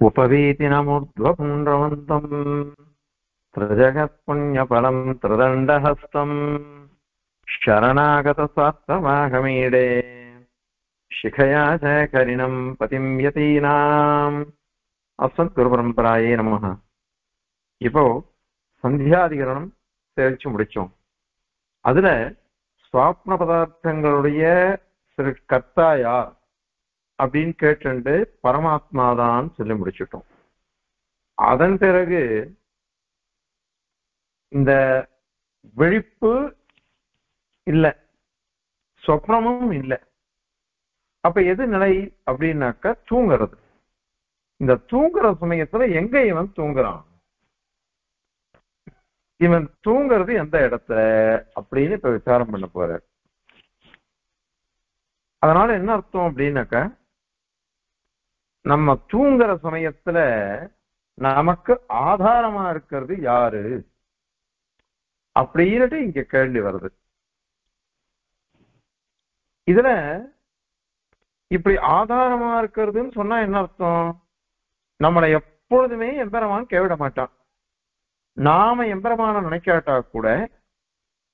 उपवीतिनमुर्ध्वपुण्ड्रवन्तम् त्रिजगत्पुण्यफलम् त्रिदण्डहस्तम् शरणागतस्वात्तमाहमीडे शिखया च करिणम् पतिम् यतीनाम् அஸ்மத் குருபரம்பராயே நமக இப்போ சந்தியாதிகரணம் தெரிச்சு முடிச்சோம் அதுல சுவாப்ன பதார்த்தங்களுடைய சிறு கர்த்தா யார் அப்படின்னு கேட்டு பரமாத்மா தான் சொல்லி முடிச்சிட்டோம். அதன் பிறகு இந்த விழிப்பு இல்லை சொப்னமும் இல்லை. அப்ப எது நிலை அப்படின்னாக்க தூங்குறது. இந்த தூங்குற சமயத்துல எங்க இவன் தூங்குறான்? இவன் தூங்குறது எந்த இடத்துல அப்படின்னு இப்ப விசாரம் பண்ண போற அதனால என்ன அர்த்தம் அப்படின்னாக்க நம்ம தூங்குற சமயத்துல நமக்கு ஆதாரமா இருக்கிறது யாரு? அப்படின்னுட்டு இங்க கேள்வி வருது. இதுல இப்படி ஆதாரமா இருக்கிறதுன்னு சொன்னா என்ன அர்த்தம்? நம்மளை எப்பொழுதுமே எம்பெருமான் கைவிட மாட்டான். நாம எம்பெருமான நினைக்காட்டா கூட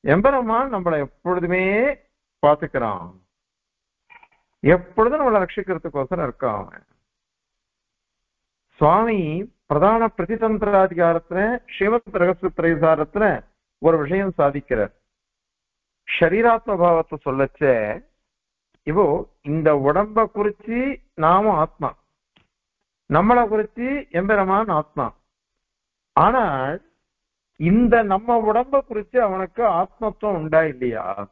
எம்பெருமான் நம்மளை எப்பொழுதுமே பாத்துக்கிறான் எப்பொழுதும் நம்மளை ரட்சிக்கிறதுக்கோசரம் இருக்கான் அவன். சுவாமி பிரதான பிரதிதந்திராதிகாரத்துல ஸ்ரீமத் ரகசிய பிரதிசாரத்துல ஒரு விஷயம் சாதிக்கிறார். ஷரீராத்மபாவத்தை சொல்லச்ச இப்போ இந்த உடம்ப குறிச்சு நாமும் ஆத்மா. நம்மளை குறிச்சு எம்பெருமான் ஆத்மா. ஆனால் இந்த நம்ம உடம்ப குறிச்சு அவனுக்கு ஆத்மத்துவம் உண்டா இல்லையா?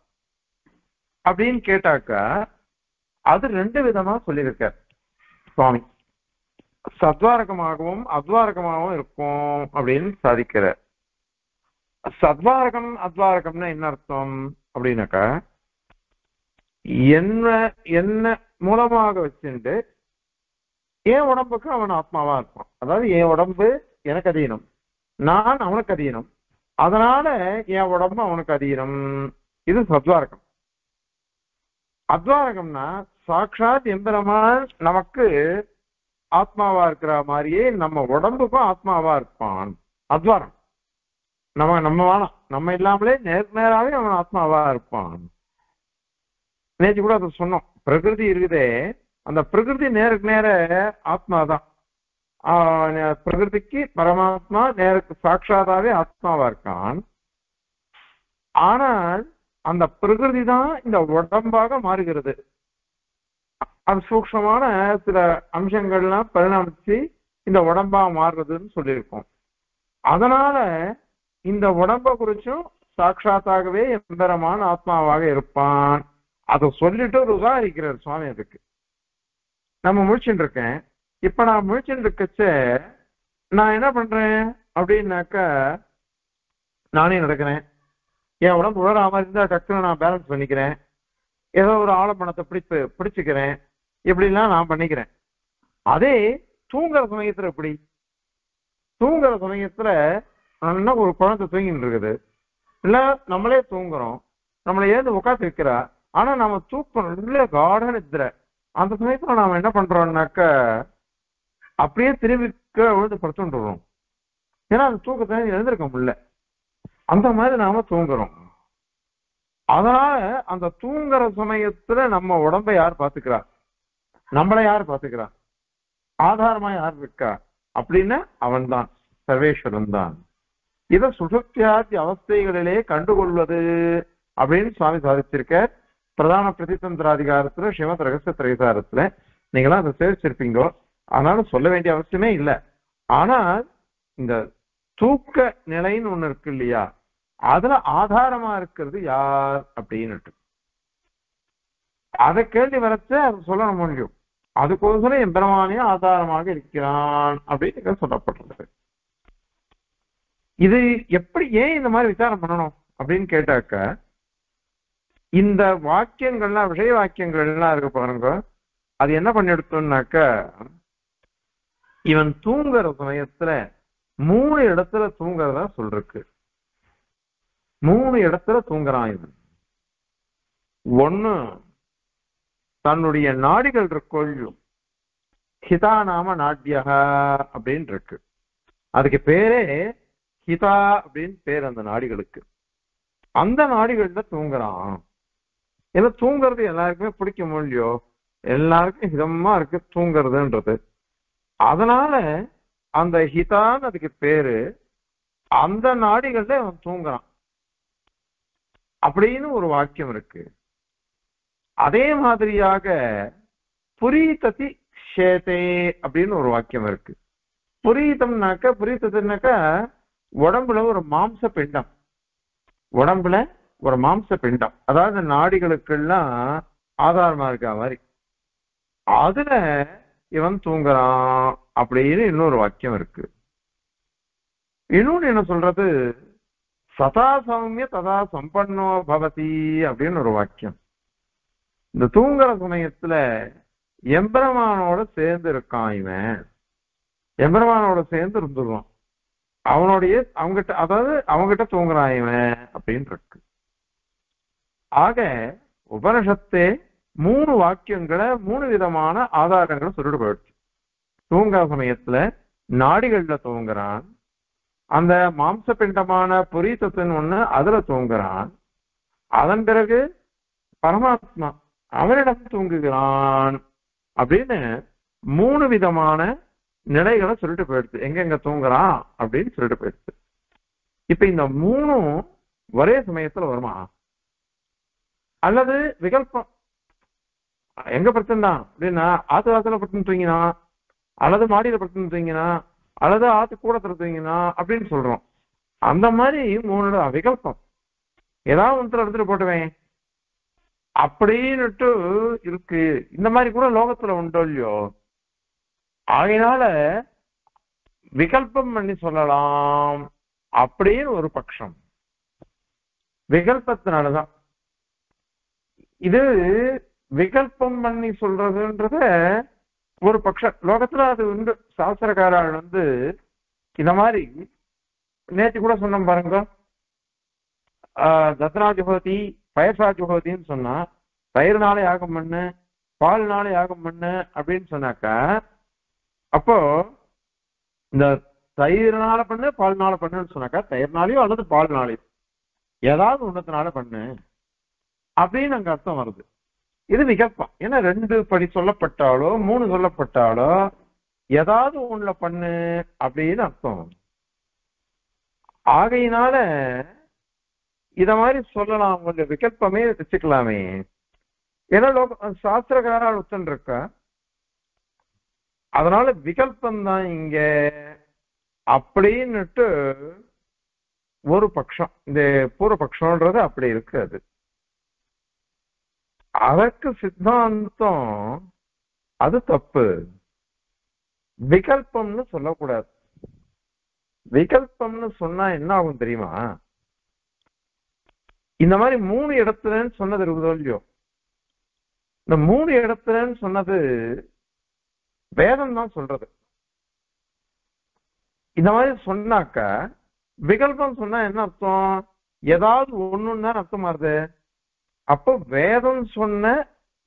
அப்படின்னு கேட்டாக்கா அது ரெண்டு விதமா சொல்லியிருக்கார் சுவாமி. சத்வாரகமாகவும் அத்வாரகமாகவும் இருக்கும் அப்படின்னு சாதிக்கிற. சத்வாரகம் அத்வாரகம்னா என்ன அர்த்தம்? அப்படின்னாக்கா என்ன என்ன மூலமாக வச்சுட்டு என் உடம்புக்கு அவன் ஆத்மாவா இருப்பான். அதாவது என் உடம்பு எனக்கு அதீனம். நான் அவனுக்கு அதீனம். அதனால என் உடம்பு அவனுக்கு அதீனம். இது சத்வாரகம். அத்வாரகம்னா சாட்சாத் எம்பெருமான் நமக்கு ஆத்மாவா இருக்கிற மாதிரியே நம்ம உடம்புக்கும் ஆத்மாவா இருப்பான். அத்வாரம். நம்ம நம்ம வேணாம் நம்ம இல்லாமலே நேருக்கு நேராவே அவன் ஆத்மாவா இருப்பான். நேற்று கூட அதை சொன்னோம். பிரகிருதி இருக்குதே. அந்த பிரகிருதி நேருக்கு நேர ஆத்மா தான் பிரகிருதிக்கு பரமாத்மா நேருக்கு சாட்சாதாவே ஆத்மாவா இருக்கான். ஆனால் அந்த பிரகிருதி தான் இந்த உடம்பாக மாறுகிறது. அது சூக்ஷமான சில அம்சங்கள்லாம் பரிணாமிச்சு இந்த உடம்பா மாறுறதுன்னு சொல்லியிருக்கோம். அதனால இந்த உடம்ப குறிச்சும் சாட்சாத்தாகவே எம்பெருமான் ஆத்மாவாக இருப்பான். அதை சொல்லிட்டு ஒரு உதாரிக்கிறார் சுவாமி அதுக்கு. நம்ம முழிச்சுட்டு இருக்கேன். இப்ப நான் முழிச்சுட்டு இருக்கச்ச நான் என்ன பண்றேன்? அப்படின்னாக்கா நானே நடக்கிறேன். என் உடம்பு உழற மாதிரி இருந்தா டக்குன்னு நான் பேலன்ஸ் பண்ணிக்கிறேன். ஏதோ ஒரு ஆலப்பணத்தை பிடிப்பு பிடிச்சுக்கிறேன். இப்படிலாம் நான் பண்ணிக்கிறேன்? அதே தூங்குற சமயத்துல எப்படி? தூங்குற சமயத்துல நல்லா ஒரு குழந்தை தூங்கிட்டு இருக்குது. இல்ல நம்மளே தூங்குறோம். நம்மளை ஏந்து உட்காந்து வைக்கிறா ஆனா நம்ம தூக்கம் இல்ல காட நித்திர. அந்த சமயத்துல நாம என்ன பண்றோம்னாக்க அப்படியே திரும்பி விழுந்து படுத்துட்டுறோம் ஏன்னா அந்த தூக்கத்தை எழுந்திருக்க முடியல. அந்த மாதிரி நாம தூங்குறோம். அதனால அந்த தூங்குற சமயத்துல நம்ம உடம்ப யார் பாத்துக்கிறார் நம்மளை யார் பாத்துக்கிறா ஆதாரமா யார் இருக்கா? அப்படின்னா அவன் தான் சர்வேஸ்வரன் தான். இத சுசுப்தியாதி அவஸ்தைகளிலே கண்டுகொள்வது அப்படின்னு சுவாமி சாதிச்சிருக்க பிரதான பிரதிதந்திராதிகாரத்துல ஸ்ரீமத் ரகசிய திரைசாரத்துல. நீங்களாம் அதை சேர்ச்சிருப்பீங்கோ அதனால சொல்ல வேண்டிய அவசியமே இல்லை. ஆனால் இந்த தூக்க நிலைன்னு ஒண்ணு இருக்கு இல்லையா? அதுல ஆதாரமா இருக்கிறது யார் அப்படின்னுட்டு. அதை கேள்வி வரச்ச அது சொல்ல முடியும். அதுக்கோசரம் எம்பெருமானே ஆதாரமாக இருக்கிறான் அப்படின்னு சொல்லப்பட்டிருக்கு இது எப்படி ஏன் இந்த மாதிரி விசாரம் பண்ணணும் அப்படின்னு கேட்டாக்க இந்த வாக்கியங்கள்லாம் விஷய வாக்கியங்கள்லாம் இருக்கு பாருங்க. அது என்ன பண்ணி எடுத்தோம்னாக்க இவன் தூங்குற சமயத்துல மூணு இடத்துல தூங்குறதா சொல்றக்கு மூணு இடத்துல தூங்குறான் இவன். ஒண்ணு தன்னுடைய நாடிகள் கொள்ளும். ஹிதா நாம நாட்யக அப்படின்னு இருக்கு. அதுக்கு பேரே ஹிதா அப்படின்னு பேர் அந்த நாடிகளுக்கு. அந்த நாடிகள்ல தூங்குறான். ஏன்னா தூங்குறது எல்லாருக்குமே பிடிக்க இல்லையோ? எல்லாருக்கும் ஹிதமா இருக்கு தூங்குறதுன்றது. அதனால அந்த ஹிதான்னு அதுக்கு பேரு. அந்த நாடிகள்ல அவன் தூங்குறான். அப்படின்னு ஒரு வாக்கியம் இருக்கு. அதே மாதிரியாக புரீததி ஷேதே அப்படின்னு ஒரு வாக்கியம் இருக்கு. புரீதம்னாக்க புரீதத்துனாக்கா உடம்புல ஒரு மாம்ச பிண்டம் உடம்புல ஒரு மாம்ச பிண்டம் அதாவது நாடிகளுக்கெல்லாம் ஆதாரமா இருக்க மாதிரி. அதுல இவன் தூங்குறான் அப்படின்னு இன்னொரு வாக்கியம் இருக்கு. இன்னொன்னு என்ன சொல்றது? சதா சௌமிய ததா சம்பன்னோ பவதி அப்படின்னு ஒரு வாக்கியம். இந்த தூங்குற சமயத்துல எம்பெருமானோட சேர்ந்து இருக்கான் இவன். எம்பெருமானோட சேர்ந்து இருந்துருவான். அவனுடைய அவங்கிட்ட அதாவது அவங்கிட்ட தூங்குறான் இவன் அப்படின்னு இருக்கு. ஆக உபனிஷத்தே மூணு வாக்கியங்களை மூணு விதமான ஆதாரங்களை சொல்லிட்டு போயிடுச்சு. தூங்குற சமயத்துல நாடிகள்ல தூங்குறான். அந்த மாம்ச பிண்டமான புரீத்தத்தின் ஒண்ணு அதுல தூங்குறான். அதன் பிறகு பரமாத்மா அவனிடம் தூங்குகிறான் அப்படின்னு மூணு விதமான நிலைகளை சொல்லிட்டு போயிடுது. எங்கெங்க தூங்குறான் அப்படின்னு சொல்லிட்டு போயிடுது. இப்ப இந்த மூணும் ஒரே சமயத்துல வருமா? அல்லது விகல்பம். எங்க பிரச்சனை அப்படின்னா ஆத்து வாசல படுத்து தூங்கினா அல்லது மாடியில படுத்து தூங்கினா அல்லது ஆத்து கூடத்துல தூங்கினா அப்படின்னு சொல்றோம். அந்த மாதிரி மூணு விகல்பம். ஏதாவது ஒன்றுல எடுத்துட்டு போட்டுவேன். அப்படின்னுட்டு இருக்கு. இந்த மாதிரி கூட லோகத்துல உண்டோ இல்லையோ? ஆகையினால விகல்பம் பண்ணி சொல்லலாம் அப்படின்னு ஒரு பட்சம் விகல்பத்தினாலதான். இது விகல்பம் பண்ணி சொல்றதுன்றத ஒரு பட்சம் லோகத்துல அது உண்டு. சாஸ்திரக்காரர் வந்து இந்த மாதிரி நேற்று கூட சொன்னோம் பாருங்க. தத்ரா ஜுகோதி பயசா சொன்னா தயிர்னால யாகம் பண்ணு பால்னால யாகம் பண்ணு அப்படின்னு சொன்னாக்கா அப்போ இந்த தயிர்னால பண்ணு பால்னால பண்ணுன்னு சொன்னாக்கா தயிர்னாலையோ அல்லது பால்னாலையோ ஏதாவது ஒன்னத்தினால பண்ணு அப்படின்னு அங்க அர்த்தம் வருது. இது விகல்பம் ஏன்னா ரெண்டு படி சொல்லப்பட்டாலோ மூணு சொல்லப்பட்டாலோ ஏதாவது ஒண்ணுல பண்ணு அப்படின்னு அர்த்தம். ஆகையினால இத மாதிரி சொல்லலாம் கொஞ்சம் விகல்பமே வச்சுக்கலாமே. ஏன்னா லோக சாஸ்திரகாரா ஒத்தன் இருக்கா அதனால விகல்பம் தான் இங்க அப்படின்னுட்டு ஒரு பட்சம் இந்த பூர்வபக்ஷம்ன்றது அப்படி இருக்கு அது அதற்கு சித்தாந்தம் அது தப்பு. விகல்பம்னு சொல்லக்கூடாது. விகல்பம்னு சொன்னா என்ன ஆகும் தெரியுமா? இந்த மாதிரி மூணு இடத்துலன்னு சொன்னது இருக்குதோ இல்லையோ? இந்த மூணு இடத்துலன்னு சொன்னது வேதம் தான் சொல்றது. இந்த மாதிரி சொன்னாக்க விகல்பம் சொன்னா என்ன அர்த்தம்? ஏதாவது ஒண்ணுன்னு தான் அர்த்தம் மாறுது. அப்போ வேதம் சொன்ன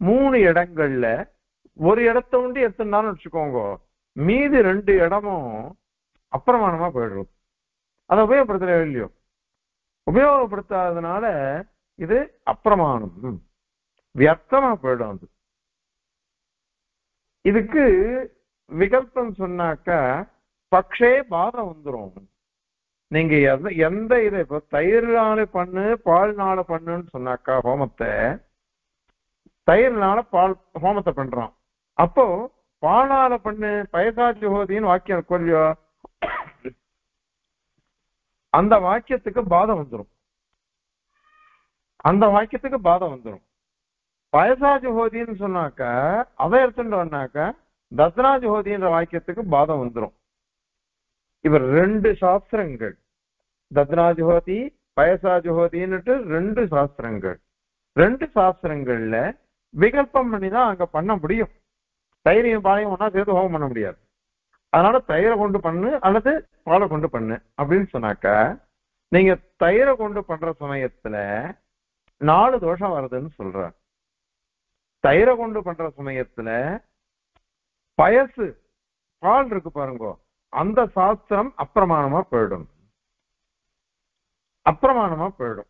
மூணு இடங்கள்ல ஒரு இடத்த உண்டு எடுத்துனாலும் வச்சுக்கோங்க. மீதி ரெண்டு இடமும் அப்பிரமாணமா போயிடுறது அதை உபயோகப்படுத்தல இல்லையோ? உபயோகப்படுத்தாததுனால இது அப்பிரமாணம் வியர்த்தமா போயிடும் அது. இதுக்கு விகல்பம் சொன்னாக்க பக்ஷே பாதம் வந்துரும். நீங்க எந்த எந்த இதை இப்ப தயிர்னால பண்ணு பால்னால பண்ணுன்னு சொன்னாக்கா ஹோமத்தை தயிர்னால பால் ஹோமத்தை பண்றான் அப்போ பாலால பண்ணு பயசாட்சி ஹோதின்னு வாக்கியம் கொல்லியோ அந்த வாக்கியத்துக்கு பாதம் வந்துடும் அந்த வாக்கியத்துக்கு பாதம் வந்துடும் பயசாஜு ஹோதின்னு சொன்னாக்க அதை எடுத்துட்டோம்னாக்க தத்ராஜ் ஹோதின்ற வாக்கியத்துக்கு பாதம் வந்துடும் இவர் ரெண்டு சாஸ்திரங்கள். தத்ராஜ் ஹோதி பயசாஜு ஹோதின்னுட்டு ரெண்டு சாஸ்திரங்கள். ரெண்டு சாஸ்திரங்கள்ல விகல்பம் பண்ணி தான் அங்க பண்ண முடியும். தைரியம் பாலையும் ஒன்னா சேர்த்து ஹோமம் பண்ண முடியாது. அதனால தயிரை கொண்டு பண்ணு அல்லது பாலை கொண்டு பண்ணு அப்படின்னு சொன்னாக்க நீங்க தயிரை கொண்டு பண்ற சமயத்துல நாலு தோஷம் வருதுன்னு சொல்ற தயிரை கொண்டு பண்ற சமயத்துல பயசு பால் இருக்கு பாருங்க அந்த சாஸ்திரம் அப்பிரமாணமா போயிடும். அப்பிரமாணமா போயிடும்.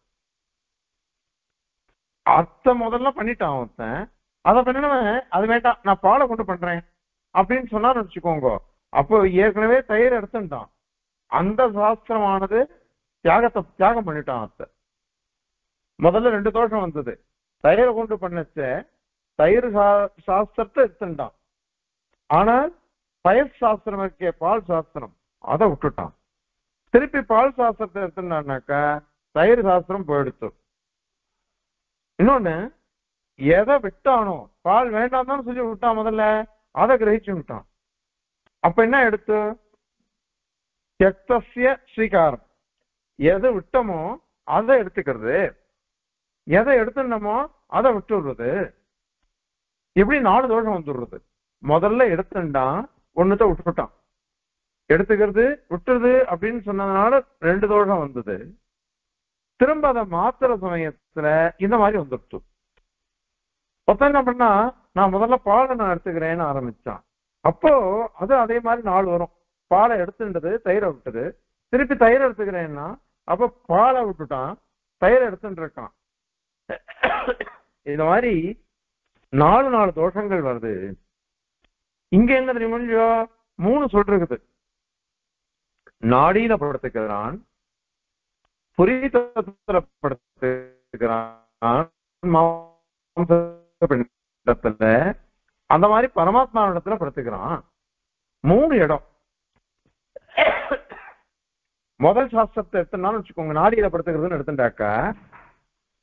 அத்த முதல்ல பண்ணிட்டான் ஒருத்தன் அதை பண்ணினவன் அது வேண்டாம் நான் பாலை கொண்டு பண்றேன் அப்படின்னு சொன்னான்னு வச்சுக்கோங்க அப்போ ஏற்கனவே தயிர் எடுத்துட்டான். அந்த சாஸ்திரமானது தியாகத்தை தியாகம் பண்ணிட்டான் அத்தை. முதல்ல ரெண்டு தோஷம் வந்தது. தயிரை கொண்டு பண்ணச்ச தயிர் சா- சாஸ்திரத்தை எடுத்துட்டான். ஆனால் பயர் சாஸ்திரம் இருக்கே பால் சாஸ்திரம் அதை விட்டுட்டான். திருப்பி பால் சாஸ்திரத்தை எடுத்துட்டான்னாக்கா தயிர் சாஸ்திரம் போயிடுச்சு இன்னொன்னு எதை விட்டானோ பால் வேண்டாம் தான் சொல்லி விட்டான் முதல்ல அதை கிரகிச்சு விட்டான். அப்ப என்ன எடுத்து? தியக்தசிய ஸ்வீகாரம். எதை விட்டோமோ அதை எடுத்துக்கிறது. எதை எடுத்துனமோ அதை விட்டுடுறது இப்படி நாலு தோஷம் வந்துடுறது. முதல்ல எடுத்துட்டான் ஒண்ணுத்த விட்டுட்டான். எடுத்துக்கிறது விட்டுறது அப்படின்னு சொன்னதுனால ரெண்டு தோஷம் வந்தது. திரும்ப அதை மாத்துற சமயத்துல இந்த மாதிரி வந்துடுச்சு. மொத்தம் என்ன பண்ணா நான் முதல்ல பாலை நான் எடுத்துக்கிறேன்னு ஆரம்பிச்சான். அப்போ அது அதே மாதிரி நாள் வரும். பாலை எடுத்துன்றது தயிரை விட்டது. திருப்பி தயிர் எடுத்துக்கிறேன்னா அப்ப பாலை விட்டுட்டான் தயிர் எடுத்துட்டு இருக்கான். இந்த மாதிரி நாலு நாலு தோஷங்கள் வருது. இங்க என்ன தெரியுமோ மூணு மூணு சொல்றது நாடியில படுத்துக்கிறான் புரிதத்துல படுத்துக்கிறான் மாம்ச பிண்டத்துல அந்த மாதிரி பரமாத்மா இடத்துல படுத்துக்கிறான். மூணு இடம். முதல் சாஸ்திரத்தை எடுத்தனாலும் வச்சுக்கோங்க நாடியில படுத்துக்கிறதுன்னு எடுத்துட்டாக்கா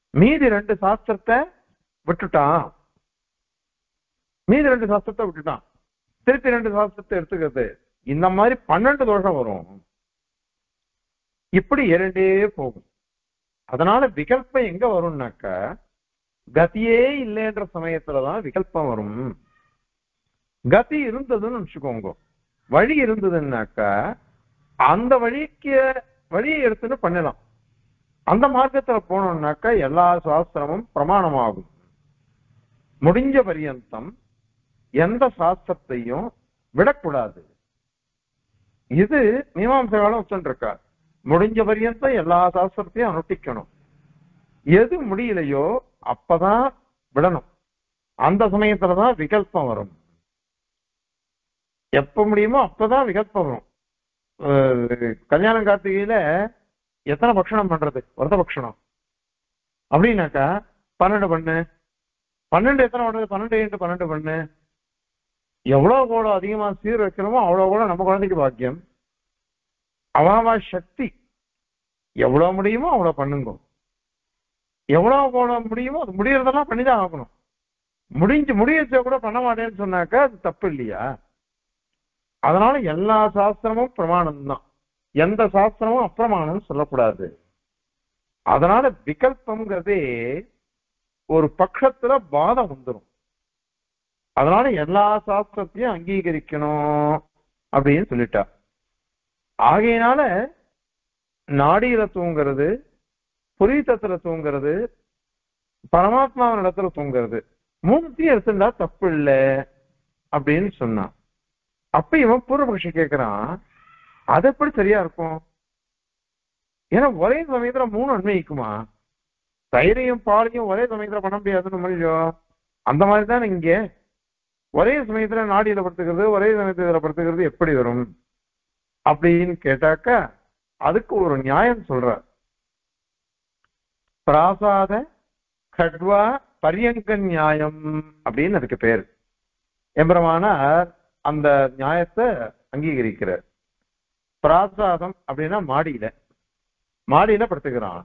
மீதி ரெண்டு சாஸ்திரத்தை விட்டுட்டான். மீதி ரெண்டு சாஸ்திரத்தை விட்டுட்டான். திருப்பி ரெண்டு சாஸ்திரத்தை எடுத்துக்கிறது. இந்த மாதிரி பன்னெண்டு தோஷம் வரும். இப்படி இரண்டே போகும். அதனால விகல்பம் எங்க வரும்னாக்க கதியே இல்லைன்ற சமயத்துலதான் விகல்பம் வரும். கதி இருந்ததுன்னு வச்சுக்கோங்க. வழி இருந்ததுன்னாக்கா அந்த வழிக்கு வழியை எடுத்துன்னு பண்ணலாம். அந்த மார்க்கத்துல போனோம்னாக்கா எல்லா சாஸ்திரமும் பிரமாணமாகும். முடிஞ்ச பரியந்தம் எந்த சாஸ்திரத்தையும் விடக்கூடாது. இது மீமாம்சகாலம் வச்சுருக்கார் முடிஞ்ச பரியந்தம் எல்லா சாஸ்திரத்தையும் அனுட்டிக்கணும். எது முடியலையோ அப்பதான் விடணும். அந்த சமயத்துலதான் விகல்பம் வரும். எப்ப முடியுமோ அப்பதான் விகல்பம் வரும் கல்யாணம் கார்த்திகையில எத்தனை பக்ஷணம் பண்றது? விரத பக்ஷணம். அப்படின்னாக்கா பன்னெண்டு பண்ணு. பன்னெண்டு எத்தனை பண்றது? பன்னெண்டு இன்ட்டு பன்னெண்டு பண்ணு. எவ்வளவு கூட அதிகமா சீர் வைக்கிறோமோ அவ்வளவு கூட நம்ம குழந்தைக்கு பாக்கியம். அவாவா சக்தி. எவ்வளவு முடியுமோ அவ்வளவு பண்ணுங்க. எவ்வளவு போட முடியுமோ அது முடியறதெல்லாம் பண்ணிதான் ஆகணும். முடிஞ்சு முடியச்ச கூட பண்ண மாட்டேன்னு சொன்னாக்கா அது தப்பு இல்லையா? அதனால எல்லா சாஸ்திரமும் பிரமாணம் தான் எந்த சாஸ்திரமும் அப்பிரமாணம் சொல்லக்கூடாது. அதனால விகல்பம்ங்கிறதே ஒரு பட்சத்துல பாதம் வந்துடும் அதனால எல்லா சாஸ்திரத்தையும் அங்கீகரிக்கணும் அப்படின்னு சொல்லிட்டா. ஆகையினால நாடியில தூங்குறது புரிதத்துல தூங்குறது பரமாத்மாவின் இடத்துல தூங்குறது மூணுத்தையும் எடுத்துட்டா தப்பு இல்லை அப்படின்னு சொன்னான். அப்ப இவன் பூர்வபக்ஷி கேட்கிறான் அது எப்படி சரியா இருக்கும்? ஏன்னா ஒரே சமயத்துல மூணு அன்வயிக்குமா தயிரையும் பாலையும் ஒரே சமயத்துல பண்ண முடியாதுன்னு முடியோ அந்த மாதிரி தான் இங்க. ஒரே சமயத்துல நாடியில படுத்துக்கிறது ஒரே சமயத்துல படுத்துக்கிறது எப்படி வரும்? அப்படின்னு கேட்டாக்க அதுக்கு ஒரு நியாயம் சொல்றார். பிராசாத கட்வா பரியங்க நியாயம் அப்படின்னு அதுக்கு பேர். எம்பரமானார் அந்த நியாயத்தை அங்கீகரிக்கிறார். பிராசாதம் அப்படின்னா மாடியில. மாடியில படுத்துக்கிறான்.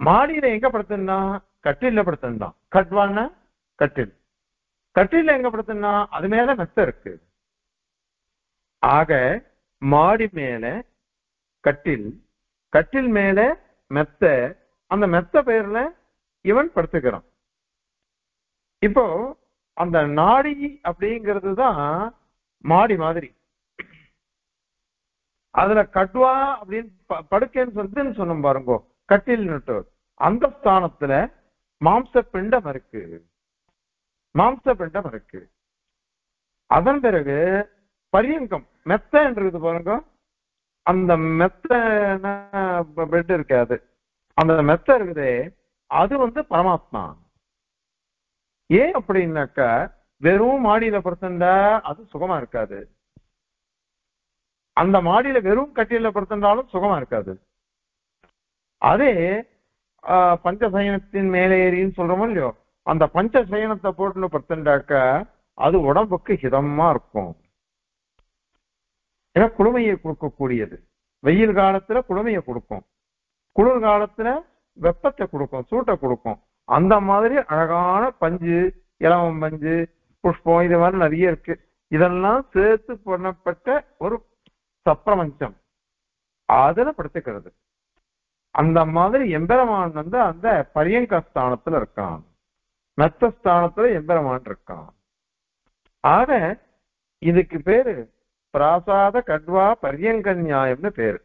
மாடியில எங்க படுத்துனா கட்டில படுத்துனான் கட்வான கட்டில். கட்டில எங்க படுத்துனா அது மேல மெத்த இருக்கு. ஆக மாடி மேல கட்டில் கட்டில் மேல மெத்த அந்த மெத்த பெயர்ல இவன் படுத்துக்கிறான். இப்போ அந்த நாடி அப்படிங்கிறது தான் மாடி மாதிரி. அதுல கட்வா அப்படின்னு படுக்கைன்னு சொல்லிட்டு சொன்னோம் பாருங்க கட்டில் அந்த ஸ்தானத்துல மாம்ச பிண்டம் இருக்கு. மாம்ச பிண்டம் இருக்கு. அதன் பிறகு பரியங்கம் மெத்தன்றது பாருங்க. அந்த மெத்த பெட் இருக்காது அந்த மெத்த இருக்குதே அது வந்து பரமாத்மா. ஏன் அப்படின்னாக்க வெறும் மாடியில படுத்திருந்தா அது சுகமா இருக்காது. அந்த மாடியில வெறும் கட்டியில படுத்திருந்தாலும் சுகமா இருக்காது. அதே ஆஹ், பஞ்சசயனத்தின் மேலே ஏறின்னு சொல்றோமோ இல்லையோ அந்த பஞ்சசயனத்தை போட்டு படுத்துண்டாக்கா அது உடம்புக்கு ஹிதமா இருக்கும். ஏன்னா குளுமையை கொடுக்கக்கூடியது. வெயில் காலத்துல குளுமையை கொடுக்கும். குளிர் காலத்துல வெப்பத்தை கொடுக்கும் சூட்டை கொடுக்கும். அந்த மாதிரி அழகான பஞ்சு இளவம் பஞ்சு புஷ்பம் இது மாதிரி நிறைய இருக்கு. இதெல்லாம் சேர்த்து பண்ணப்பட்ட ஒரு சப்பிரபஞ்சம் அதுல படுத்துக்கிறது. அந்த மாதிரி எம்பெருமான் வந்து அந்த பரியங்க ஸ்தானத்துல இருக்கான். மெத்த ஸ்தானத்துல எம்பெருமான் இருக்கான். ஆக இதுக்கு பேரு பிராசாத கட்வா பரியங்க நியாயம்னு பேரு.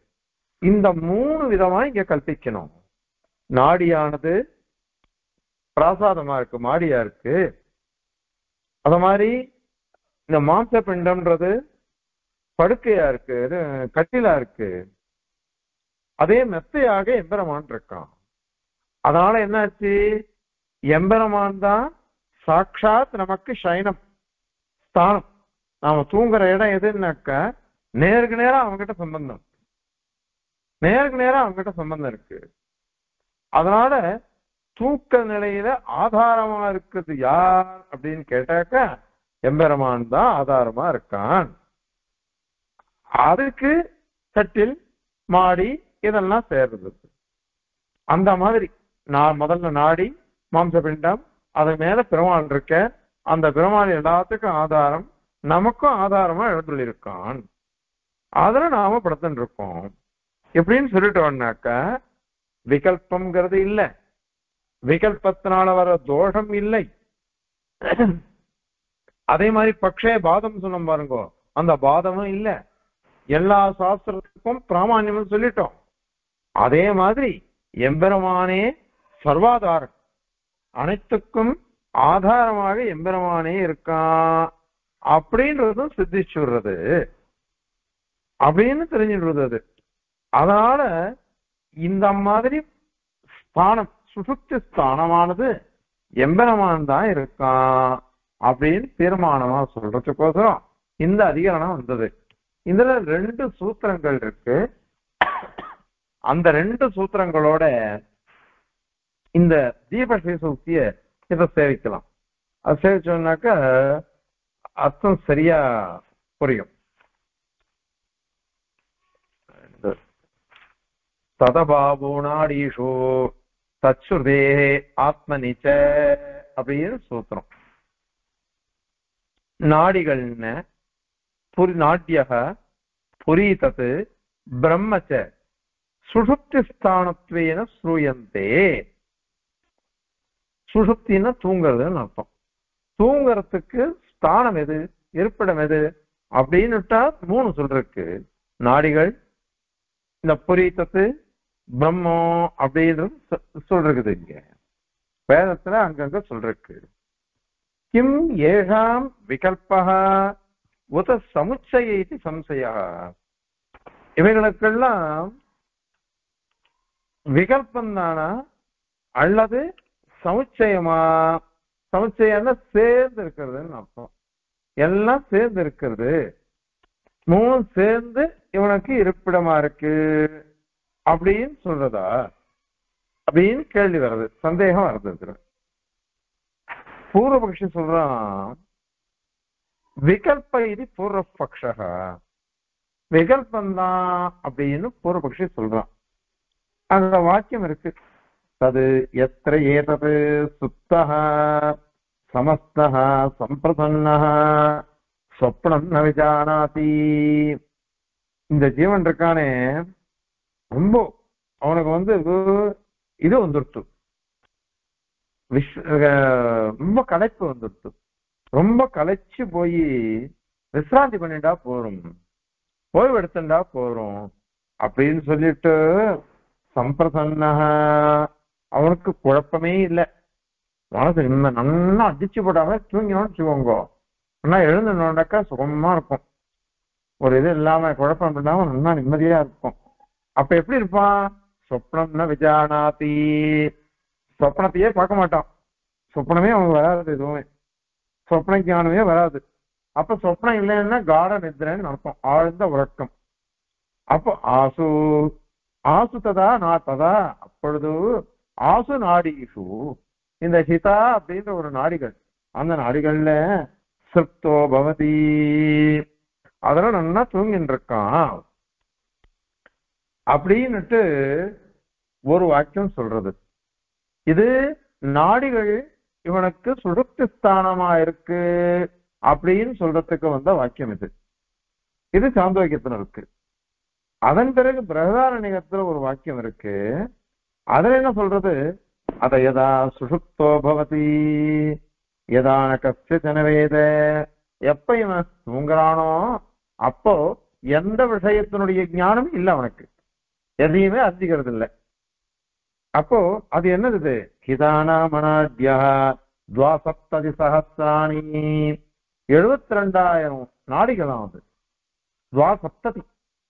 இந்த மூணு விதமா இங்க கல்பிக்கணும் நாடியானது பிராசாதமா இருக்கு மாடியா இருக்கு. அத மாதிரி இந்த மாம்ச பிண்டம்ன்றது படுக்கையா இருக்கு இது கட்டிலா இருக்கு. அதே மெத்தையாக எம்பெருமான் இருக்கான். அதனால என்னாச்சு? எம்பெருமான் தான் சாட்சாத் நமக்கு சைனம் ஸ்தானம். நாம தூங்குற இடம் எதுன்னாக்கா நேருக்கு நேரா அவங்ககிட்ட சம்பந்தம். நேருக்கு நேரா அவங்ககிட்ட சம்பந்தம் இருக்கு. அதனால தூக்க நிலையில ஆதாரமா இருக்கிறது யார் அப்படின்னு கேட்டாக்க எம்பெருமான் தான் ஆதாரமா இருக்கான். அதுக்கு சட்டில் மாடி இதெல்லாம் சேர்றது. அந்த மாதிரி நான் முதல்ல நாடி மாம்ச பிண்டம் அது மேல பெருமாள் இருக்க அந்த பெருமாள் எல்லாத்துக்கும் ஆதாரம் நமக்கும் ஆதாரமா எழுந்துள்ளிருக்கான் அதுல நாம படுத்துட்டு இருக்கோம். எப்படின்னு சொல்லிட்டோம்னாக்க விகல்பம்ங்கிறது இல்ல. விகல்பத்தினால வர தோஷம் இல்லை. அதே மாதிரி பக்ஷே பாதம் சொன்னோம் பாருங்க அந்த பாதமும் இல்ல. எல்லா சாஸ்திரத்துக்கும் பிராமான்யம்னு சொல்லிட்டோம். அதே மாதிரி எம்பெருமானே சர்வாதாரம். அனைத்துக்கும் ஆதாரமாக எம்பெருமானே இருக்கான் அப்படின்றதும் சித்திச்சு விடுறது. அப்படின்னு தெரிஞ்சுடுறது அது. அதனால இந்த மாதிரி ஸ்தானம் சுசுப்தி ஸ்தானமானது எம்பெருமான் தான் இருக்கான் அப்படின்னு தீர்மானமா சொல்றதுக்கோசரம் இந்த அதிகரணம் வந்தது. இதுல ரெண்டு சூத்திரங்கள் இருக்கு. அந்த ரெண்டு சூத்திரங்களோட இந்த தீபஸ்ரீ சூக்திய இதை சேவிக்கலாம். அது சேவிச்சோம்னாக்க அர்த்தம் சரியா புரியும். ததபாபூனாடீஷு தச்சுதே ஆத்மனிச்ச அப்படின்னு சூத்திரம். நாடிகள்ன புரி நாட்டியக புரீதத் பிரம்மச்ச சுஷுப்தி ஸ்தானத்வேன ஸ்ரூயந்தே. சுஷுப்தின்னா தூங்குறதுன்னு அர்த்தம். தூங்குறதுக்கு ஸ்தானம் எது? இருப்பிடம் எது? அப்படின்னுட்டா மூணு சொல்றதுக்கு. நாடிகள் இந்த புரீத்தத்து பிரம்மம் அப்படின்றது சொல்றது இங்க. வேதத்துல அங்கங்க சொல்றக்கு. கிம் ஏஷாம் விகல்பக உத சமுச்சய இது இவைகளுக்கெல்லாம் விகல்பம் தானா? அல்லது சமுச்சயமா? சமுச்சயம்னா சேர்ந்து இருக்கிறதுன்னு அர்த்தம். எல்லாம் சேர்ந்து இருக்கிறது மூணு சேர்ந்து இவனுக்கு இருப்பிடமா இருக்கு. அப்படின்னு சொல்றதா? அப்படின்னு கேள்வி வருது. சந்தேகம் வருது இதுல. பூர்வபக்ஷி சொல்றான் விகல்ப இது பூர்வபக்ஷ விகல்பந்தான் அப்படின்னு பூர்வபக்ஷி சொல்றான். அந்த வாக்கியம் இருக்கு. தது எத்திர ஏதது சுத்தः சமஸ்தः சம்பிரசன்னः சொப்னம் ந விஜானாதி. இந்த ஜீவன் இருக்கானே ரொம்ப அவனுக்கு வந்து இது வந்துடுத்து. விஷ் ரொம்ப களைப்பு வந்துடுத்து. ரொம்ப களைச்சு போய் விசிராந்தி பண்ணிட்டா போறோம் ஓய்வு எடுத்துட்டா போறோம் அப்படின்னு சொல்லிட்டு சம்பிரசன்ன அவனுக்கு குழப்பமே இல்லை. மனசு இன்னும் நல்லா அடிச்சு போடாம தூங்கினோம்னு வச்சுக்கோங்க. ஆனா எழுந்துனோண்டாக்கா சுகமா இருக்கும். ஒரு இது இல்லாம குழப்பம் இல்லாம நல்லா நிம்மதியா இருக்கும். அப்ப எப்படி இருப்பான் சொப்னம்னா விஜானாதி. சொப்னத்தையே பார்க்க மாட்டான். சொப்னமே அவன் வராது எதுவுமே. சொப்ன ஞானமே வராது. அப்ப சொப்னம் இல்லைன்னா காட நித்ரன்னு அர்த்தம். ஆழ்ந்த உறக்கம். அப்போ ஆசு. ஆசு ததா நான் ததா. அப்பொழுது ஆசு நாடிஷு. இந்த ஹிதா அப்படின்ற ஒரு நாடிகள். அந்த நாடிகள்ல சிருப்தோ பவதி. அதெல்லாம் நல்லா தூங்கின்னு இருக்கான் அப்படின்னுட்டு ஒரு வாக்கியம் சொல்றது. இது நாடிகள் இவனுக்கு சுழுப்தி ஸ்தானமா இருக்கு அப்படின்னு சொல்றதுக்கு வந்த வாக்கியம் இது. இது சாந்தோக்கியத்துல இருக்கு. அதன் பிறகு பிரகதாரணிகத்துல ஒரு வாக்கியம் இருக்கு. அதுல என்ன சொல்றது? அத எதா சுஷுப்தோ பவதி? எதான கஷ்ட ஜனவேத? எப்ப இவன் தூங்குறானோ அப்போ எந்த விஷயத்தினுடைய ஞானமும் இல்லை அவனுக்கு. எதையுமே அறிஞ்சிக்கிறது இல்லை அப்போ அது என்னது? ஹிதானா மனாத்யா துவாசப்ததி சகசிராணி எழுபத்தி ரெண்டாயிரம் நாடிகளாம் அது? துவாசப்ததி.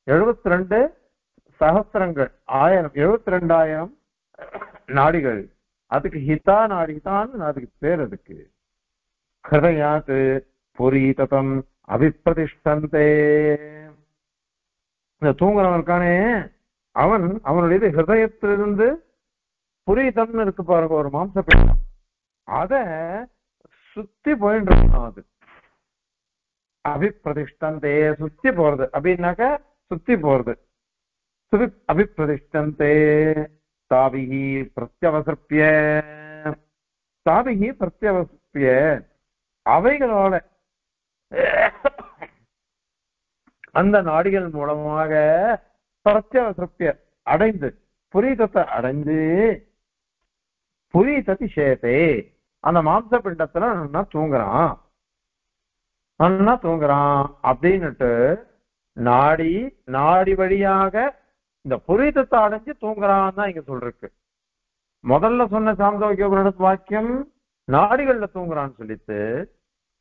எழுபத்தி ரெண்டு சகசிரங்கள் ஆயிரம் எழுபத்தி ரெண்டாயிரம் நாடிகள். அதுக்கு ஹிதா நாடிதான் அதுக்கு பேர் அதுக்கு. ஹிருதயாத் புரீததம் அபிப்பிரதிஷ்டந்தே இந்த தூங்குறவன் இருக்கானே அவன் அவனுடைய ஹிருதயத்திலிருந்து புரீதம்னு இருக்கு பாருங்க ஒரு மாம்ச பிண்டம் அத சுத்தி போயிட்டு அது. அபிப்பிரதிஷ்டந்தே சுத்தி போறது. அப்படின்னாக்க சுத்தி போறது. சுவி அபிப்பிரதிஷ்டந்தே. தாபிகி பிரத்யவசப்பிய தாபிகி பிரத்யவசப்பிய அவைகளோட அந்த நாடிகள் மூலமாக பிரத்யவசப்பிய அடைந்து புரீதத்தை அடைஞ்சு புரீதத்தி சேதே. அந்த மாம்ச பிண்டத்துல நல்லா தூங்குறான். நல்லா தூங்குறான் அப்படின்னுட்டு நாடி நாடி வழியாக இந்த புரீதத்தை அடைஞ்சு தூங்குறான் தான் இங்க சொல்றக்கு முதல்ல சொன்ன சாந்தோக்கிய வாக்கியம் நாடிகள்ல தூங்குறான்னு சொல்லிட்டு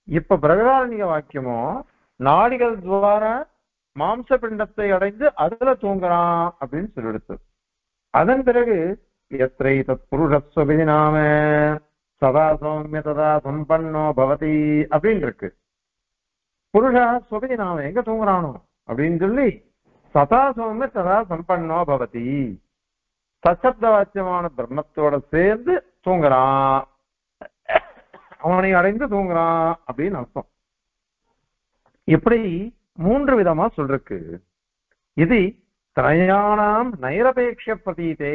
இப்ப பிரகதாரணிக வாக்கியமோ நாடிகள் துவாரா மாம்ச பிண்டத்தை அடைந்து அதுல தூங்குறான் அப்படின்னு சொல்லிடுத்து. அதன் பிறகு எத்திரை தத் புருஷஸ்வபிதி நாம சதா சௌமிய ததா சம்பன்னோ பவதி அப்படின்னு இருக்கு. புருஷா ஸ்வபிதி நாம எங்க தூங்குறானோ அப்படின்னு சொல்லி சதா சௌமிய ததா சம்பன்னோ பவதி. சசப்த வாக்கியமான பிரம்மத்தோட சேர்ந்து தூங்குறான். அவனை அடைந்து தூங்குறான் அப்படின்னு அர்த்தம். இப்படி மூன்று விதமா சொல்றக்கு. இது திரையானாம் நைரபேட்ச பிரதீதே.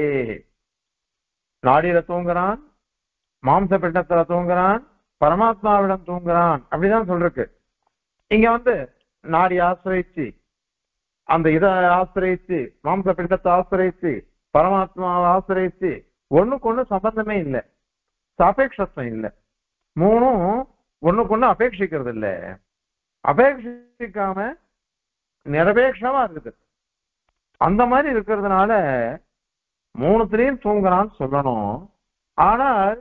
நாடியில தூங்குறான் மாம்ச பிண்டத்துல தூங்குறான் பரமாத்மாவிடம் தூங்குறான். அப்படிதான் சொல்றக்கு. இங்க வந்து நாடி ஆசிரிச்சு அந்த இதை ஆசிரிச்சு மாம்ச பிண்டத்தை ஆசிரிச்சு பரமாத்மாவை ஆசிரிச்சு ஒண்ணுக்கு ஒண்ணு சம்பந்தமே இல்லை. சாபேட்சத்துவம் இல்லை. மூணும் ஒண்ணுக்கு ஒண்ணு அபேட்சிக்கிறது இல்லை அபேட்சிக்காம நிரபேட்சமா இருக்குது. அந்த மாதிரி இருக்கிறதுனால மூணுத்திலையும் தூங்குறான்னு சொல்லணும். ஆனால்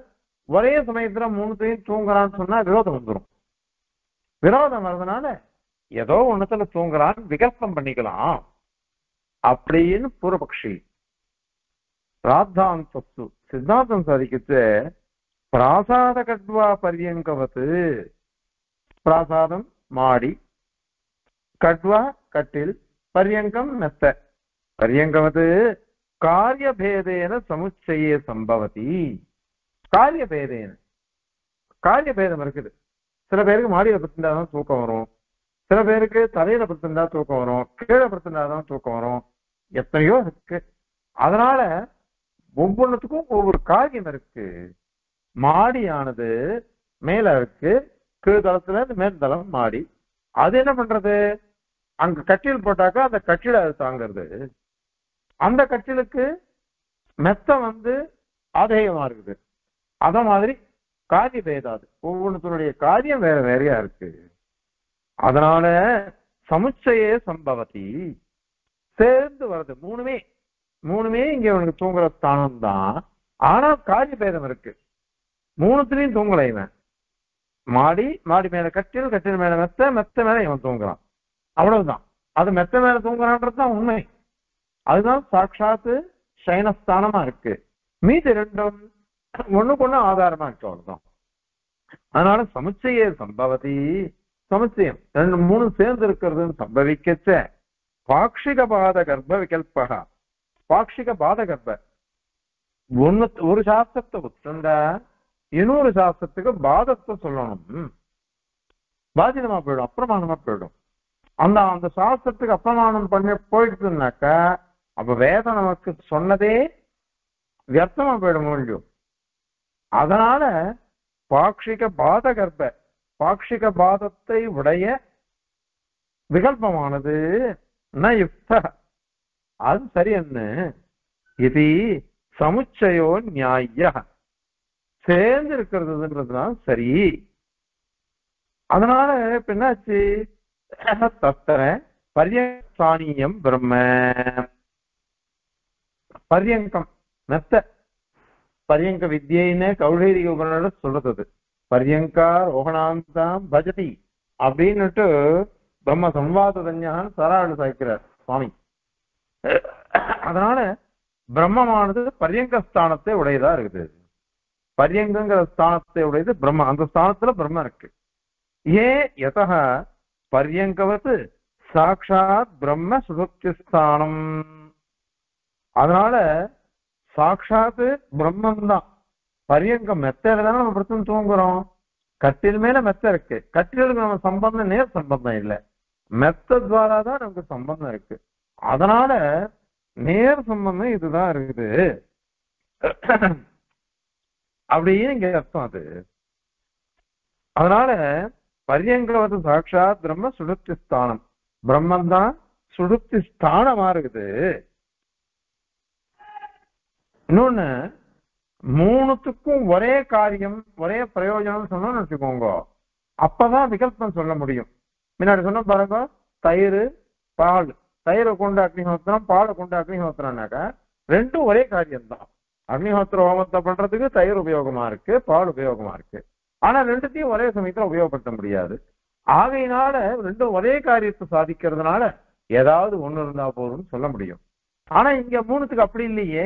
ஒரே சமயத்துல மூணுத்திலையும் தூங்குறான்னு சொன்னா விரோதம் வந்துடும் விரோதம் வர்றதுனால ஏதோ ஒண்ணுத்துல தூங்குறான் விகல்பம் பண்ணிக்கலாம். அப்படின்னு பூர்வபக்ஷி சத்து சித்தாந்தம் சாதிக்கிச்சு பிராசாத கட்வா பரியங்கவத்து பிராசாதம் மாடி கட்வா கட்டில் பரியங்கம் மெத்த பரியங்கவது காரியபேதேன சமுச்சயே சம்பவதி. காரியபேதேன. காரியபேதம் இருக்குது. சில பேருக்கு மாடியில படுத்திருந்தா தான் தூக்கம் வரும். சில பேருக்கு தலையில படுத்திருந்தா தூக்கம் வரும். கீழே படுத்திருந்தா தான் தூக்கம் வரும். எத்தனையோ இருக்கு. அதனால ஒவ்வொன்றுத்துக்கும் ஒவ்வொரு காரியம் இருக்கு. மாடியானது மேல இருக்கு. கீழ்தளத்துல இருந்து மேல் தளம் மாடி அது என்ன பண்றது? அங்க கட்டில் போட்டாக்கா அந்த கட்டில அது தாங்கிறது. அந்த கட்டிலுக்கு மெத்த வந்து ஆதேயமா இருக்குது அத மாதிரி காரிய பேதாது ஒவ்வொன்றுத்தனுடைய காரியம் வேற வேறையா இருக்கு. அதனால சமுச்சையே சம்பவத்தி சேர்ந்து வருது மூணுமே. மூணுமே இங்க உனக்கு தூங்குற ஸ்தானம் தான் ஆனா காரிய பேதம் இருக்கு. மூணுத்திலையும் தூங்கல இவன். மாடி மாடி மேல கட்டில் கட்டில் மேல மெத்த மெத்த மேல இவன் தூங்குறான். அவ்வளவுதான். அது மெத்த மேல தூங்குறான்றது தான் உண்மை. அதுதான் சாட்சாத்து சைனஸ்தானமா இருக்கு. மீதி ரெண்டும் ஒண்ணுக்கு ஒண்ணு ஆதாரமா இருக்கு அவ்வளவுதான். அதனால சமுச்சய சம்பவதி சமுச்சயம். ரெண்டு மூணு சேர்ந்து இருக்கிறதுன்னு சம்பவிக்கச்ச. பாக்ஷிக பாத கர்ப்ப விகல்பகா. பாக்ஷிக பாத கர்ப்ப. ஒன்னு ஒரு சாஸ்திரத்தை விட்டுண்டா இன்னொரு சாஸ்திரத்துக்கு பாதத்தை சொல்லணும். பாதிதமா போயிடும் அப்பிரமாணமா போயிடும். அந்த அந்த சாஸ்திரத்துக்கு அப்பிரமாணம் பண்ணி போயிடுச்சுனாக்கா அப்ப வேதம் நமக்கு சொன்னதே வியர்த்தமா போயிட முடியும் அதனால பாக்ஷிக பாத கர்ப்ப பாக்ஷிக பாதத்தை உடைய விகல்பமானது ந யுக்த. அது சரி என்ன இது சமுச்சயோ நியாய சேர்ந்து இருக்கிறதுன்றதுதான் சரி. அதனால இப்ப என்னாச்சு? தத்தன பரியங்கானியம் பிரம்ம. பரியங்கம் மெத்த பரியங்க வித்யின்னு கௌடேரிக உபநிட சொல்றது பரியங்கா ரோகணாந்தாம் பஜதி அப்படின்னுட்டு பிரம்ம சம்வாத தஞ்சான் சராடு சாய்க்கிறார் சுவாமி. அதனால பிரம்மமானது பரியங்க ஸ்தானத்தை உடையதா இருக்குது. பரியங்கிற ஸ்தானத்தை உடையது பிரம்ம. அந்த ஸ்தானத்துல பிரம்ம இருக்கு. ஏன்? எதக? பரியங்கவத்து சாட்சாத் பிரம்ம சுபக்தி ஸ்தானம். அதனால சாட்சாத்து பிரம்மந்தான் பரியங்கம் மெத்தையில தானே நம்ம பிரச்சனை தூங்குறோம். கட்டில் மேல மெத்த இருக்கு. கட்டிலுக்கு நம்ம சம்பந்தம் நேர் சம்பந்தம் இல்லை. மெத்த துவாரா தான் நமக்கு சம்பந்தம் இருக்கு. அதனால நேர் சம்பந்தம் இதுதான் இருக்குது. அப்படின்னு இங்க அர்த்தம் அது? அதனால பரியங்கவது சாட்சாத் பிரம்ம சுடுப்தி ஸ்தானம். பிரம்மம் தான் சுடுப்தி ஸ்தானமா இருக்குது. இன்னொன்னு மூணுத்துக்கும் ஒரே காரியம் ஒரே பிரயோஜனம் சொன்னோம்னு வச்சுக்கோங்க. அப்பதான் விகல்பம் சொல்ல முடியும். முன்னாடி சொன்ன பாருங்க தயிர் பால். தயிரை கொண்டு அக்னிஹோத்திரம் பாலை கொண்டு அக்னிஹோத்திரம்னாக்க ரெண்டும் ஒரே காரியம்தான். அக்னிஹோத்திர ஹோமத்தை பண்றதுக்கு தயிர் உபயோகமா இருக்கு பால் உபயோகமா இருக்கு. ஆனா ரெண்டுத்தையும் ஒரே சமயத்துல உபயோகப்படுத்த முடியாது. ஆகையினால ரெண்டும் ஒரே காரியத்தை சாதிக்கிறதுனால ஏதாவது ஒண்ணு இருந்தா போதும்னு சொல்ல முடியும். ஆனா இங்க மூணுத்துக்கு அப்படி இல்லையே.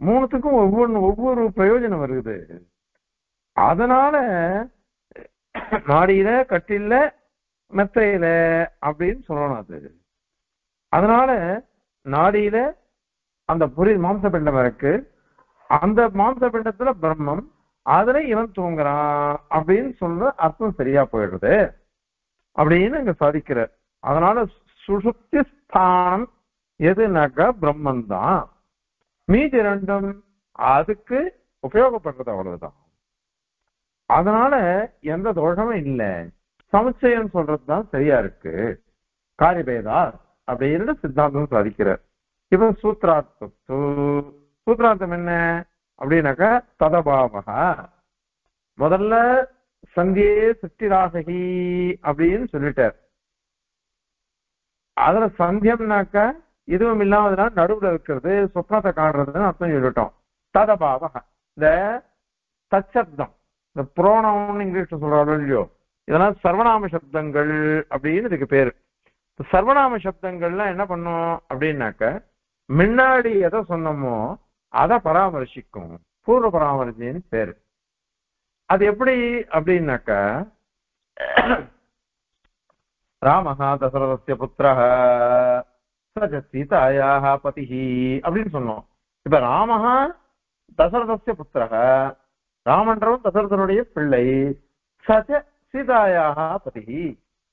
மூணுத்துக்கும் ஒவ்வொன்று ஒவ்வொரு பிரயோஜனம் வருது. அதனால மாடியில கட்டில மெத்தையில அப்படின்னு சொல்லணும் அது. அதனால நாடியில அந்த புரி மாம்ச பிண்டம் இருக்கு. அந்த மாம்ச பிண்டத்துல பிரம்மம் அதுல இவன் தூங்குறான் அப்படின்னு சொல்ற அர்த்தம் சரியா போயிடுது. அப்படின்னு இங்க சாதிக்கிற. அதனால சுசுப்தி ஸ்தானம் எதுனாக்கா பிரம்மன் தான் மீதி ரெண்டும் அதுக்கு உபயோகப்படுறது அவ்வளவுதான். அதனால எந்த தோஷமும் இல்லை. சமுச்சயம் சொல்றதுதான் சரியா இருக்கு. காரிபேதா அப்படின்னு சித்தாந்தம் சாதிக்கிறார் இவன் சூத்ரார்த்தம் சூத்ரார்த்தம் என்ன? அப்படின்னாக்கா ததபாவகா முதல்ல சந்தியே சிருஷ்டிராசகி அப்படின்னு சொல்லிட்டார். அதுல சந்தியம்னாக்கா எதுவும் இல்லாமதுனா நடுவுல இருக்கிறது சொப்னத்தை காடுறதுன்னு அர்த்தம் சொல்லிட்டோம். ததபாவக இந்த தச்சப்தம். இந்த புரோணம்னு இங்கிலீஷ்ல சொல்றாங்க இல்லையோ? இதெல்லாம் சர்வநாம சப்தங்கள் அப்படின்னு இதுக்கு பேரு. சர்வநாம சப்தங்கள்லாம் என்ன பண்ணும் அப்படின்னாக்க முன்னாடி எதை சொன்னோமோ அதை பராமரிசிக்கும் பூர்வ பராமரிசின்னு பேரு. அது எப்படி அப்படின்னாக்க ராமஹா தசரதஸ்ய புத்திரஹ சஜ சீதாயாக பதிஹி அப்படின்னு சொன்னோம் இப்ப ராமஹா தசரதஸ்ய புத்திரக ராமன்றவன் தசரதனுடைய பிள்ளை சஜ சீதாயாக பதிஹி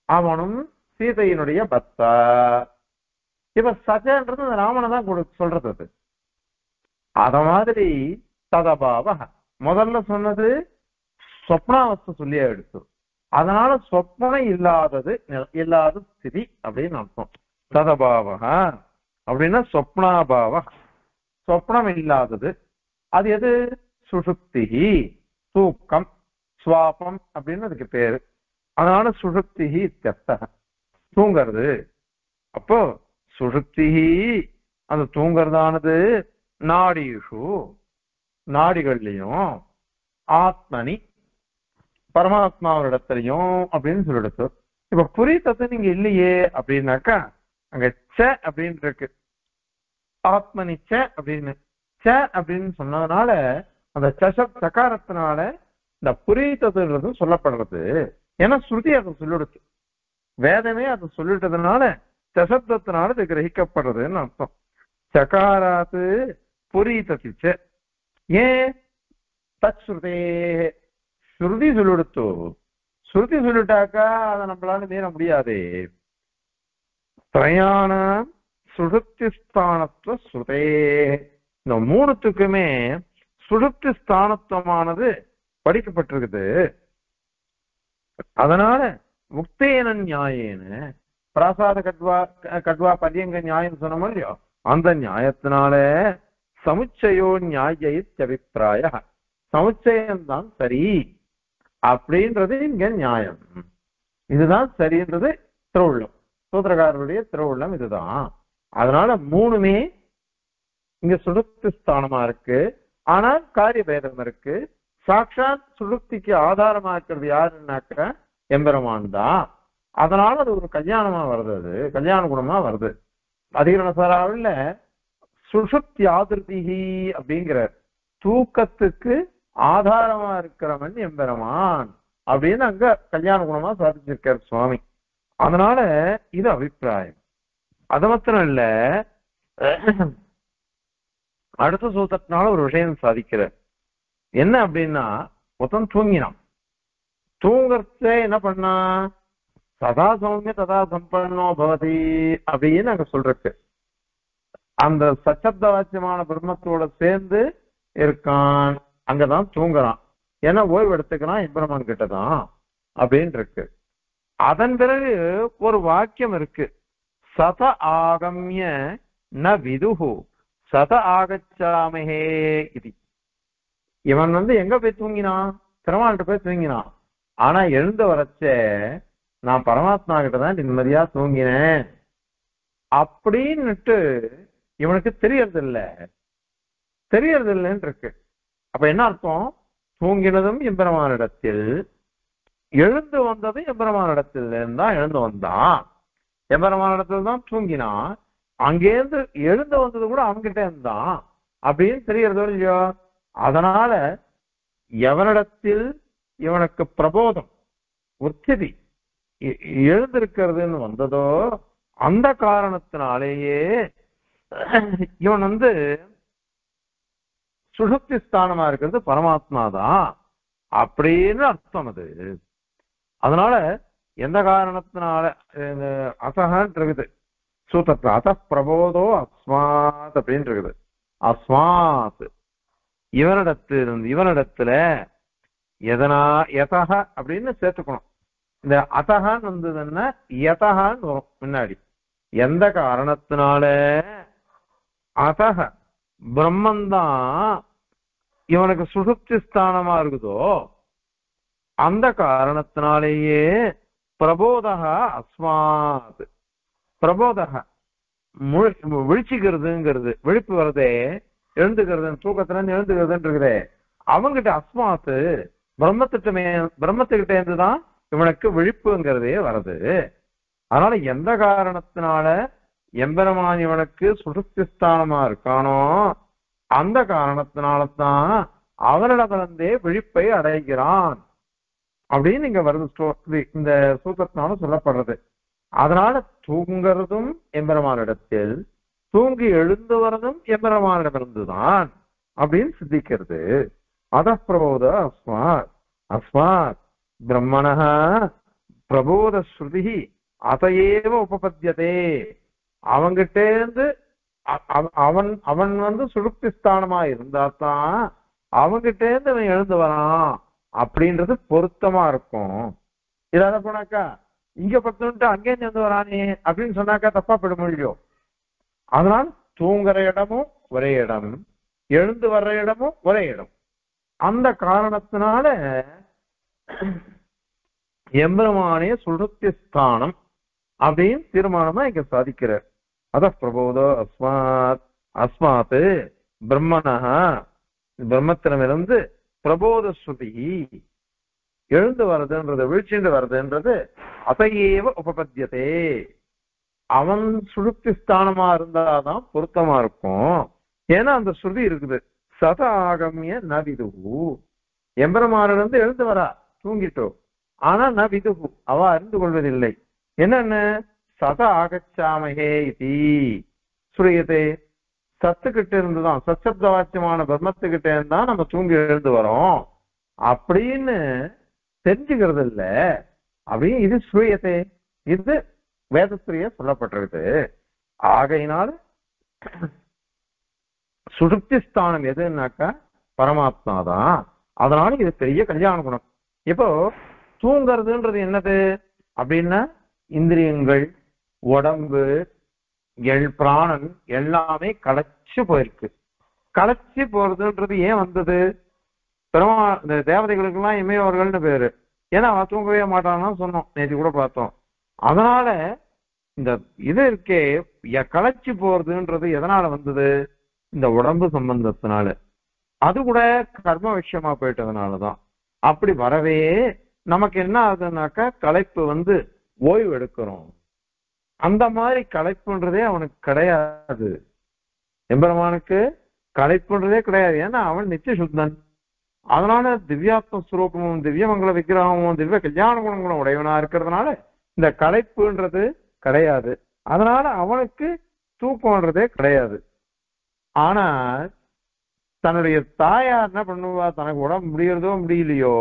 அவனும் சீதையினுடைய பத்தா இப்ப சஜன்றது ராமனை தான் சொல்றது அது. அத மாதிரி ததபாவ முதல்ல சொன்னது சொப்னாவஸ்து சொல்லியா எடுத்து. அதனால சொப்பனம் இல்லாதது இல்லாத ஸ்திதி அப்படின்னு அர்த்தம். ததபாவக அப்படின்னா சொப்னாபாவ. சொப்னம் இல்லாதது. அது எது? சுஷுப்திகி தூக்கம் சுவாபம் அப்படின்னு அதுக்கு பேரு. அதனால சுஷுப்திகி இத்தியர்த்த தூங்கிறது. அப்போ சுஷுப்திகி அந்த தூங்குறதானது? நாடிஷு நாடிகள்லையும் ஆத்மனி பரமாத்மாவிடத்திலையும் அப்படின்னு சொல்லிடுச்சு இப்ப புரி நீங்க இல்லையே அப்படின்னாக்கா அங்க ச அப்படின்னு இருக்கு. ஆத்மனி ச அப்படின்னு. ச அப்படின்னு சொன்னதுனால அந்த சச சகாரத்தினால இந்த புரித்ததுன்றது சொல்லப்படுறது. ஏன்னா ஸ்ருதி அதை சொல்லிடுச்சு. வேதமே அதை சொல்லிட்டதுனால சசப்தத்தினால இது கிரகிக்கப்படுறதுன்னு அர்த்தம். சகாராத்து புரீததிச்ச ஏன் தத் ஸ்ருதேஹ ஸ்ருதி சொல்லிடுத்து. ஸ்ருதி சொல்லிட்டாக்கா அதை நம்மளால மீற முடியாது. பிரயாணம் சுழுப்திஸ்தானத்துவ ஸ்ருதே இந்த மூணுத்துக்குமே சுழுப்தி ஸ்தானத்துவமானது படிக்கப்பட்டிருக்குது. அதனால முக்தேன நியாயேன. பிராசாத கட்வா கட்வா பரியங்க நியாயம் சொன்னோம் இல்லையோ? அந்த நியாயத்தினால சமுச்சயோ நியாய அபிப்பிராய சமுச்சயம்தான் சரி அப்படின்றது இங்க நியாயம். இதுதான் சரின்றது திருவுள்ளம். சூத்திரக்காரருடைய திருவுள்ளம் இதுதான். அதனால மூணுமே இங்க சுடுக்தி ஸ்தானமா இருக்கு. ஆனால் காரிய பேதம் இருக்கு. சாட்சாத் சுடுக்திக்கு ஆதாரமா இருக்கிறது யாருன்னாக்க எம்பெருமான் தான். அதனால அது ஒரு கல்யாணமா வருது அது. கல்யாண குணமா வருது. அதிகரணசாராவில் சுஷுப்தி ஆதிருதிகி அப்படிங்கிற தூக்கத்துக்கு ஆதாரமா இருக்கிறவன் எம்பெருமான் அப்படின்னு அங்க கல்யாண குணமா சாதிச்சிருக்கார் சுவாமி. அதனால இது அபிப்பிராயம். அது மாத்திரம் இல்ல அடுத்த சூத்திரத்தினால ஒரு விஷயம் சாதிக்கிறார். என்ன அப்படின்னா மொத்தம் தூங்கினான். தூங்கறத என்ன பண்ணா? சதா சௌமிய ததா சம்பன்னோ பவதி அப்படின்னு அங்க சொல்றேன் அந்த சச்சப்த வாக்கியமான பிரம்மத்தோட சேர்ந்து இருக்கான். அங்கதான் தூங்குறான். ஏன்னா ஓய்வு எடுத்துக்கிறான்? எம்பிரமான் கிட்டதான் அப்படின்னு இருக்கு அதன் பிறகு ஒரு வாக்கியம் இருக்கு. சத ஆகமிய ந விதுகு சத ஆகச்சாமகே இது. இவன் வந்து எங்க போய் தூங்கினான்? பெருமாள்கிட்ட போய் தூங்கினான். ஆனா எழுந்து வரச்ச நான் பரமாத்மா கிட்ட தான் நிம்மதியா தூங்கினேன். அப்படின்னுட்டு இவனுக்கு தெரியறது இல்லை தெரியறது இல்லைன்னு இருக்கு அப்ப என்ன அர்த்தம்? தூங்கினதும் எம்பெருமானிடத்தில் எழுந்து வந்ததும் எம்பெருமானிடத்தில் தான் எழுந்து வந்தான். எம்பெருமானிடத்தில் தான் தூங்கினான். அங்கேருந்து எழுந்து வந்தது கூட அவன்கிட்ட இருந்தான். அப்படின்னு தெரியறதோ இல்லையோ? அதனால எவனிடத்தில் இவனுக்கு பிரபோதம் உச்சதி எழுந்திருக்கிறதுன்னு வந்ததோ அந்த காரணத்தினாலேயே இவன் வந்து சுஷுப்தி ஸ்தானமா இருக்கிறது பரமாத்மா தான் அப்படின்னு அர்த்தம் அது. அதனால எந்த காரணத்தினால அசகான் இருக்குது. சூத்தத்துல அத பிரபோதோ அஸ்மாத் அப்படின்னு இருக்குது. அஸ்மாத். இவனிடத்தில் இவனிடத்துல எதனா எதக அப்படின்னு சேர்த்துக்கணும். இந்த அதகான் வந்ததுன்னா எதகான்னு வரும் முன்னாடி எந்த காரணத்தினால அதக பிரம்மந்தான் இவனுக்கு சுசுப்தி ஸ்தானமா இருக்குதோ அந்த காரணத்தினாலேயே பிரபோதக அஸ்மாத். பிரபோதக. விழிச்சுக்கிறதுங்கிறது விழிப்பு வருதே எழுந்துக்கிறது தூக்கத்துல இருந்து எழுந்துக்கிறதுன்னு இருக்குதே. அவங்கிட்ட அஸ்மாத்து பிரம்மத்திட்டமே பிரம்மத்துக்கிட்ட இருந்துதான் இவனுக்கு விழிப்புங்கிறதே வருது அதனால எந்த காரணத்தினால எம்பெருமான் இவனுக்கு சுசுப்திஸ்தானமா இருக்கானோ அந்த காரணத்தினாலதான் அவனிடமிருந்தே விழிப்பை அடைகிறான். அப்படின்னு இங்க வருது இந்த சூத்திரத்தினால சொல்லப்படுறது. அதனால தூங்குறதும் எம்பெருமானிடத்தில் தூங்கி எழுந்து வரதும் எம்பெருமானிடமிருந்துதான் அப்படின்னு சித்திக்கிறது. அத பிரபோத அஸ்மாத் அஸ்மாத் பிரம்மண பிரபோத ஸ்ருதி அதையேவ உபபத்தியதே. அவங்கிட்டேந்து அவன் அவன் வந்து சுழுப்தி ஸ்தானமா இருந்தா தான் அவங்கிட்டேந்து அவன் எழுந்து வரான் அப்படின்றது பொருத்தமா இருக்கும். இதாத போனாக்கா இங்க பத்துட்டு அங்கே இருந்து வரானே அப்படின்னு சொன்னாக்கா தப்பா போயிட முடியும் அதனால் தூங்குற இடமும் ஒரே இடம் எழுந்து வர்ற இடமும் ஒரே இடம். அந்த காரணத்தினால எம்பெருமானே சுழுத்திய ஸ்தானம் அப்படின்னு தீர்மானமா இங்க சாதிக்கிறார். அத பிரபோதோ அஸ்மாத் அஸ்மாத் பிரம்மணா பிரம்மத்திடமிருந்து பிரபோத ஸ்ருதி எழுந்து வர்றதுன்றது வீழ்ச்சிண்டு வர்றதுன்றது அதையேவ உபபத்தியதே. அவன் சுழுக்தி ஸ்தானமா இருந்தாதான் பொருத்தமா இருக்கும். ஏன்னா அந்த ஸ்ருதி இருக்குது. சத ஆகமிய ந விதுகு எம்பெருமானிலிருந்து எழுந்து வரா தூங்கிட்டோ. ஆனா ந விதுகு அவ அறிந்து கொள்வதில்லை. என்னன்னு? சத ஆகச்சாமகே இதி. சுரியதே சத்துக்கிட்ட இருந்துதான் சச்சப்த வாக்கியமான பிரம்மத்துக்கிட்ட இருந்தா நம்ம தூங்கி எழுந்து வரோம். அப்படின்னு தெரிஞ்சுக்கிறது இல்ல அப்படின்னு இது சுயத்தை இது வேதத்திலேயே சொல்லப்பட்டிருக்கு ஆகையினால சுடுப்தி ஸ்தானம் எதுனாக்கா பரமாத்மா தான் அதனால இது பெரிய கல்யாண குணம். இப்போ தூங்குறதுன்றது என்னது? அப்படின்னா இந்திரியங்கள் உடம்பு எல் பிராணன் எல்லாமே களைச்சு போயிருக்கு. களைச்சு போறதுன்றது ஏன் வந்தது? பெருமா இந்த தேவதைகளுக்கு எல்லாம் இமையவர்கள்னு பேரு. ஏன்னா அவன் தூங்கவே மாட்டான்னு சொன்னோம். நேற்று கூட பார்த்தோம். அதனால இந்த இது இருக்கே எ- களைச்சு போறதுன்றது எதனால வந்தது? இந்த உடம்பு சம்பந்தத்தினால. அது கூட கர்ம விஷயமா போயிட்டதுனாலதான். அப்படி வரவே நமக்கு என்ன ஆகுதுனாக்கா களைப்பு வந்து ஓய்வு எடுக்கிறோம். அந்த மாதிரி களைப்புன்றதே அவனுக்கு கிடையாது. எம்பெருமானுக்கு களைப்புன்றதே கிடையாது. ஏன்னா அவன் நித்திய சுத்தன். அதனால திவ்யாத்ம ஸ்வரூபமும் திவ்யமங்கல விக்கிரகமும் திவ்ய கல்யாண குணங்களும் உடையவனா இருக்கிறதுனால இந்த களைப்புன்றது கிடையாது. அதனால அவனுக்கு தூக்கம்ன்றதே கிடையாது. ஆனா தன்னுடைய தாயார் என்ன பண்ணுவா? தனக்கு உடம்பு முடியறதோ முடியலையோ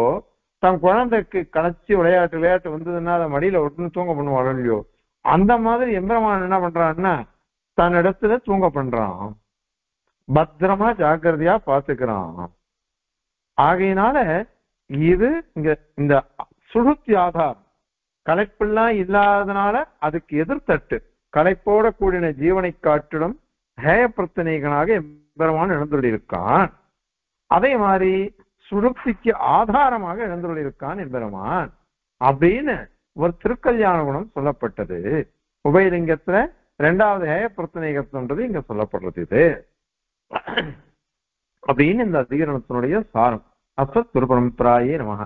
தன் குழந்தைக்கு களைச்சி விளையாட்டு விளையாட்டு வந்ததுன்னா அதை மடியில ஒட்டுன்னு தூங்க பண்ணுவாள் இல்லையோ? அந்த மாதிரி எம்பெருமான் என்ன பண்றான்னா தன் இடத்துல தூங்க பண்றான். பத்திரமா ஜாக்கிரதையா பாத்துக்கிறான் ஆகையினால இது இங்க இந்த சுழுத்தி ஆதாரம். களைப்பெல்லாம் இல்லாதனால அதுக்கு எதிர்த்தட்டு களைப்போட கூடின ஜீவனை காட்டிலும் ஹேய பிரச்சனைகளாக எம்பெருமான் எழுந்துள்ளிருக்கான் அதே மாதிரி சுழுப்திக்கு ஆதாரமாக எழுந்துள்ளிருக்கான் எம்பெருமான். அப்படின்னு ஒரு திருக்கல்யாண குணம் சொல்லப்பட்டது. உபயலிங்கத்துல ரெண்டாவது ஏய பிரச்சனைகத்துன்றது இங்க சொல்லப்படுறது இது. அப்படின்னு இந்த அதிகரணத்தினுடைய சாரம். அஸ்வத் குருபரம்பிராயே நமக